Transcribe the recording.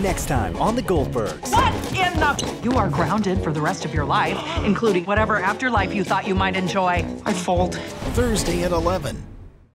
Next time on The Goldbergs. What in the? You are grounded for the rest of your life, including whatever afterlife you thought you might enjoy. I fold. Thursday at 11.